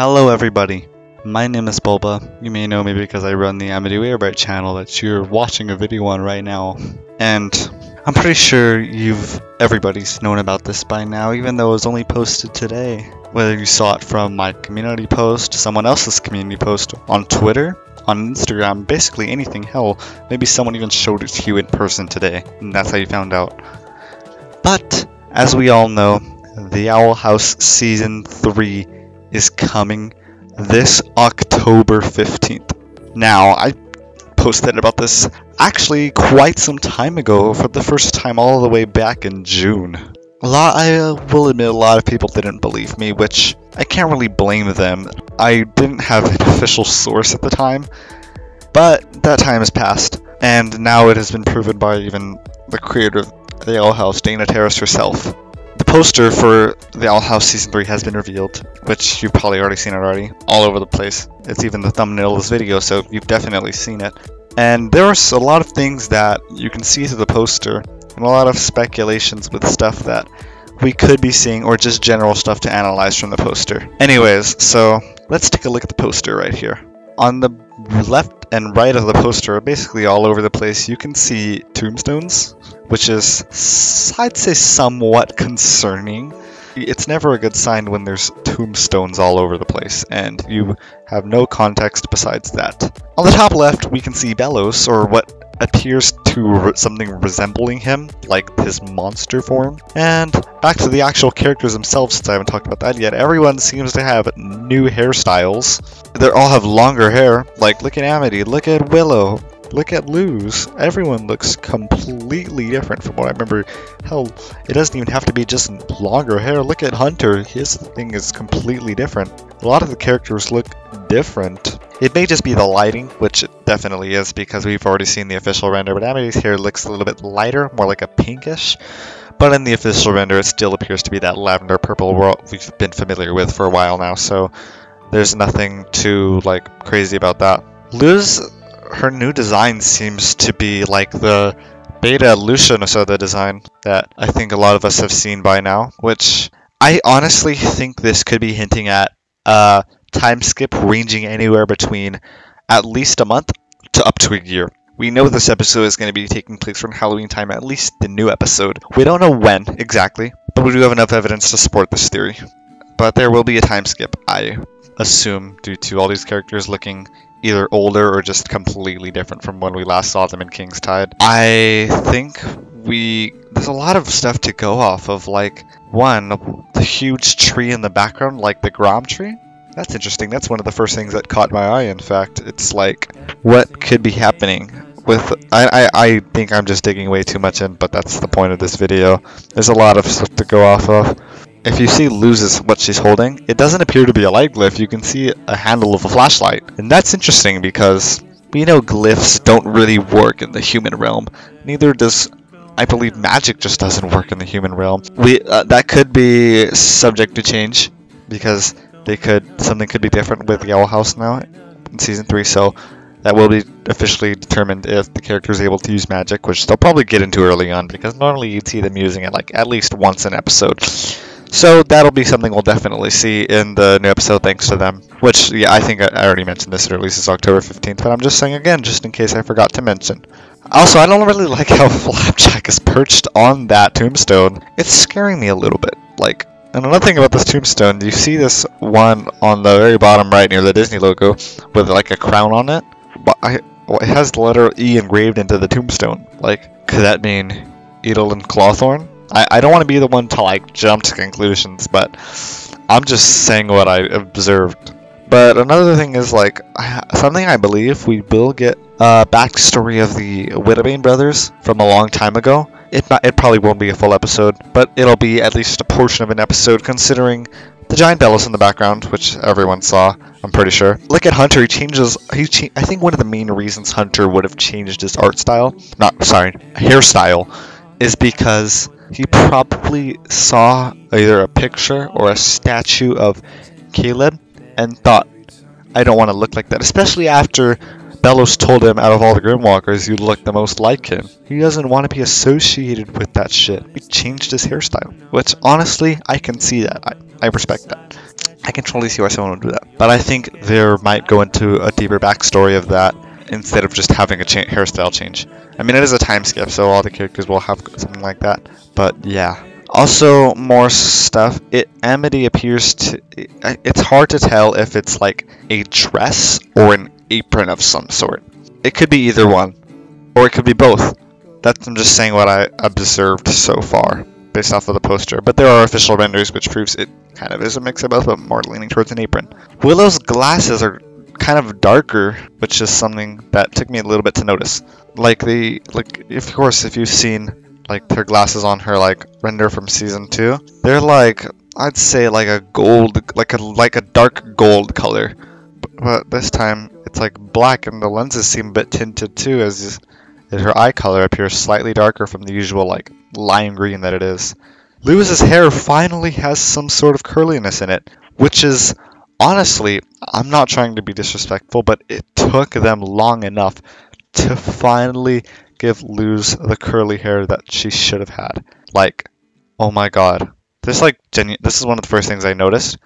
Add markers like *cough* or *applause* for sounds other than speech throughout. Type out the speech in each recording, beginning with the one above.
Hello everybody, my name is Bulba. You may know me because I run the Amity Waybright channel that you're watching a video on right now. And I'm pretty sure you've everybody's known about this by now, even though it was only posted today. Whether you saw it from my community post, someone else's community post, on Twitter, on Instagram, basically anything. Hell, maybe someone even showed it to you in person today, and that's how you found out. But, as we all know, the Owl House Season 3 is coming this October 15th. Now, I posted about this actually quite some time ago for the first time all the way back in June. A lot, I uh, will admit, a lot of people didn't believe me, which I can't really blame them. I didn't have an official source at the time, but that time has passed, and now it has been proven by even the creator of the Owl House, Dana Terrace herself. The poster for the Owl House Season 3 has been revealed, which you've probably already seen it already, all over the place. It's even the thumbnail of this video, so you've definitely seen it. And there are a lot of things that you can see through the poster, and a lot of speculations with stuff that we could be seeing, or just general stuff to analyze from the poster. Anyways, so let's take a look at the poster right here. On the left and right of the poster, basically all over the place, you can see tombstones, which is, I'd say, somewhat concerning. It's never a good sign when there's tombstones all over the place, and you have no context besides that. On the top left, we can see Belos, or what appears to re something resembling him, like his monster form. And back to the actual characters themselves, since I haven't talked about that yet, everyone seems to have new hairstyles. They all have longer hair, like look at Amity, look at Willow, look at Luz. Everyone looks completely different from what I remember. Hell, it doesn't even have to be just longer hair. Look at Hunter, his thing is completely different. A lot of the characters look different. It may just be the lighting, which it definitely is because we've already seen the official render, but Amity's hair looks a little bit lighter, more like a pinkish. But in the official render, it still appears to be that lavender purple we've been familiar with for a while now, so there's nothing too like crazy about that. Luz, her new design seems to be like the beta Luz Noceda design that I think a lot of us have seen by now, which I honestly think this could be hinting at a time skip ranging anywhere between at least a month to up to a year. We know this episode is going to be taking place from Halloween time, at least the new episode. We don't know when exactly, but we do have enough evidence to support this theory. But there will be a time skip, I assume, due to all these characters looking either older or just completely different from when we last saw them in King's Tide. I think we there's a lot of stuff to go off of like one the huge tree in the background like the Grom tree that's interesting that's one of the first things that caught my eye in fact it's like what could be happening with I, I, I think I'm just digging way too much in but that's the point of this video there's a lot of stuff to go off of if you see Luz's what she's holding, it doesn't appear to be a light glyph. You can see a handle of a flashlight. And that's interesting because we know glyphs don't really work in the human realm. Neither does I believe magic just doesn't work in the human realm. We uh, that could be subject to change because they could something could be different with the Owl House now in season 3 so that will be officially determined if the character is able to use magic, which they'll probably get into early on because normally you'd see them using it like at least once an episode. So that'll be something we'll definitely see in the new episode thanks to them. Which, yeah, I think I already mentioned this. It releases October 15th, but I'm just saying again, just in case I forgot to mention. Also, I don't really *laughs* like how Flapjack is perched on that tombstone. It's scaring me a little bit. Like, and another thing about this tombstone, you see this one on the very bottom right near the Disney logo with like a crown on it? But I, it has the letter E engraved into the tombstone. Like, could that mean Edalyn Clawthorne? I, I don't want to be the one to like jump to conclusions, but I'm just saying what I observed. But another thing is like something I believe we will get a backstory of the Wittebane brothers from a long time ago. It it probably won't be a full episode, but it'll be at least a portion of an episode considering the giant Belos in the background, which everyone saw, I'm pretty sure. Look at Hunter, he changes, he cha I think one of the main reasons Hunter would have changed his art style, not, sorry, hairstyle, is because he probably saw either a picture or a statue of Caleb and thought, I don't want to look like that. Especially after Belos told him out of all the Grimwalkers, you look the most like him. He doesn't want to be associated with that shit. He changed his hairstyle. Which, honestly, I can see that. I, I respect that. I can totally see why someone would do that. But I think there might go into a deeper backstory of that instead of just having a cha- hairstyle change. I mean, it is a time skip, so all the characters will have something like that. But yeah. Also, more stuff. It Amity appears to. It, it's hard to tell if it's like a dress or an apron of some sort. It could be either one, or it could be both. That's I'm just saying what I observed so far based off of the poster. But there are official renders which proves it kind of is a mix of both, but more leaning towards an apron. Willow's glasses are kind of darker, which is something that took me a little bit to notice. Like the like, of course, if you've seen like her glasses on her like render from season two, they're like I'd say like a gold, like a like a dark gold color. But, but this time it's like black, and the lenses seem a bit tinted too, as her eye color appears slightly darker from the usual like lime green that it is. Luz's hair finally has some sort of curliness in it, which is honestly, I'm not trying to be disrespectful, but it took them long enough to finally give Luz the curly hair that she should have had. Like, oh my god. This like genu- this is one of the first things I noticed.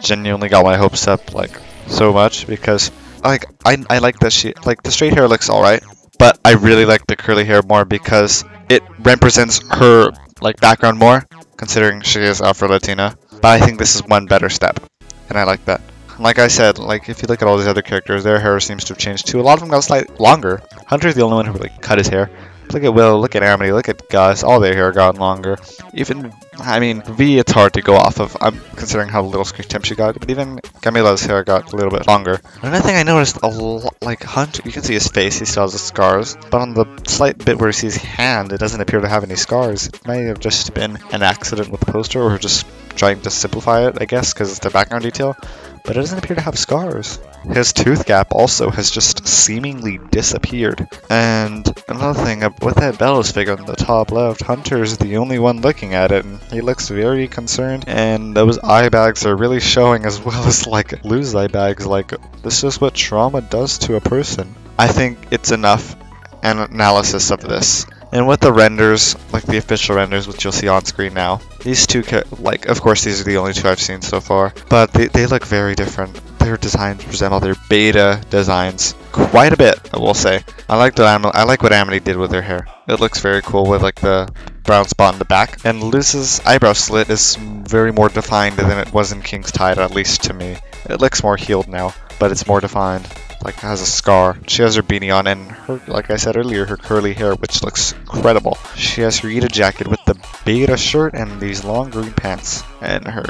Genuinely got my hopes up like so much because like I, I like that she like the straight hair looks alright, but I really like the curly hair more because it represents her like background more, considering she is Afro Latina. But I think this is one better step, and I like that. Like I said, like if you look at all these other characters, their hair seems to have changed too. A lot of them got slightly longer. Hunter's the only one who really cut his hair. Look at Will, look at Amity, look at Gus, all their hair gotten longer. Even, I mean, V it's hard to go off of, I'm considering how little screen time she got, but even Camila's hair got a little bit longer. Another thing I noticed, a lot, like Hunter, you can see his face, he still has the scars, but on the slight bit where he sees hand, it doesn't appear to have any scars. It may have just been an accident with the poster, or just trying to simplify it, I guess, because it's the background detail but it doesn't appear to have scars. His tooth gap also has just seemingly disappeared. And another thing, uh, with that Belos figure on the top left, Hunter's the only one looking at it, and he looks very concerned, and those eye bags are really showing as well as like Luz eye bags, like this is what trauma does to a person. I think it's enough an analysis of this. And with the renders, like the official renders, which you'll see on screen now, these two, like, of course, these are the only two I've seen so far, but they, they look very different. Their designs resemble their beta designs quite a bit, I will say. I like the I like what Amity did with her hair. It looks very cool with like the brown spot in the back. And Luz's eyebrow slit is very more defined than it was in King's Tide, at least to me. It looks more healed now, but it's more defined like has a scar. She has her beanie on and her, like I said earlier, her curly hair, which looks incredible. She has her Eda jacket with the beta shirt and these long green pants and her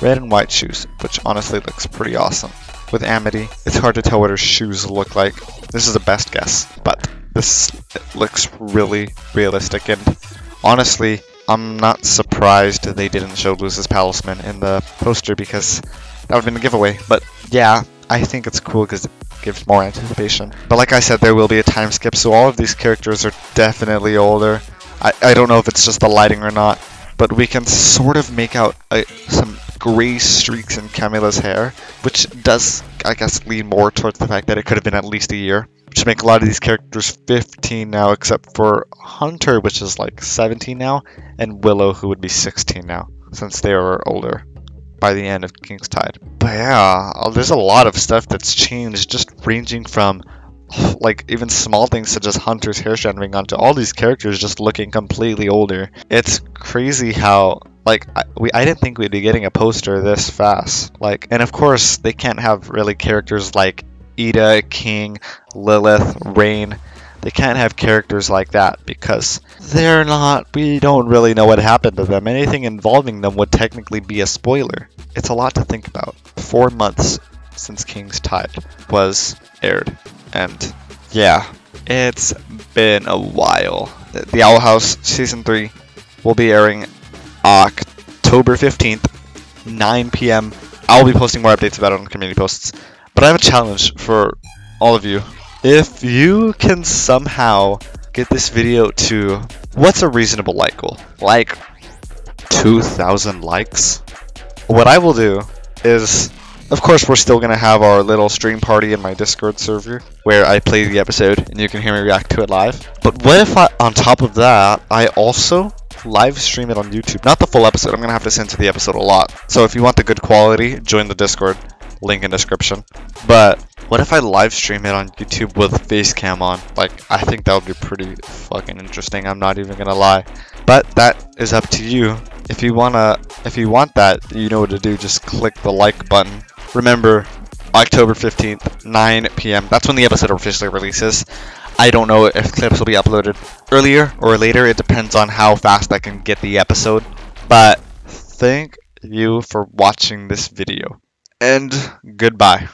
red and white shoes, which honestly looks pretty awesome. With Amity, it's hard to tell what her shoes look like. This is the best guess, but this looks really realistic and honestly, I'm not surprised they didn't show Luz's Palisman in the poster because that would have been a giveaway. But yeah, I think it's cool because it gives more anticipation. But like I said, there will be a time skip, so all of these characters are definitely older. I, I don't know if it's just the lighting or not, but we can sort of make out uh, some gray streaks in Camila's hair, which does, I guess, lean more towards the fact that it could have been at least a year. Which make a lot of these characters 15 now, except for Hunter, which is like 17 now, and Willow, who would be 16 now, since they are older by the end of King's Tide. But yeah, uh, there's a lot of stuff that's changed, just ranging from *sighs* like even small things such as Hunter's hair gendering onto all these characters just looking completely older. It's crazy how like I, we I didn't think we'd be getting a poster this fast. Like and of course they can't have really characters like Eda, King, Lilith, Raine they can't have characters like that because they're not, we don't really know what happened to them. Anything involving them would technically be a spoiler. It's a lot to think about. Four months since King's Tide was aired. And yeah, it's been a while. The Owl House Season 3 will be airing October 15th, 9 p.m. I'll be posting more updates about it on community posts. But I have a challenge for all of you if you can somehow get this video to what's a reasonable like goal? Like 2,000 likes? What I will do is, of course, we're still going to have our little stream party in my Discord server where I play the episode and you can hear me react to it live. But what if I, on top of that, I also live stream it on YouTube. Not the full episode. I'm gonna have to censor the episode a lot. So if you want the good quality, join the Discord. Link in description. But what if I live stream it on YouTube with Facecam on? Like, I think that would be pretty fucking interesting. I'm not even gonna lie. But that is up to you. If you wanna, if you want that, you know what to do. Just click the like button. Remember, October 15th, 9 p.m. That's when the episode officially releases. I don't know if clips will be uploaded earlier or later. It depends on how fast I can get the episode. But thank you for watching this video. And goodbye.